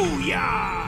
Booyah!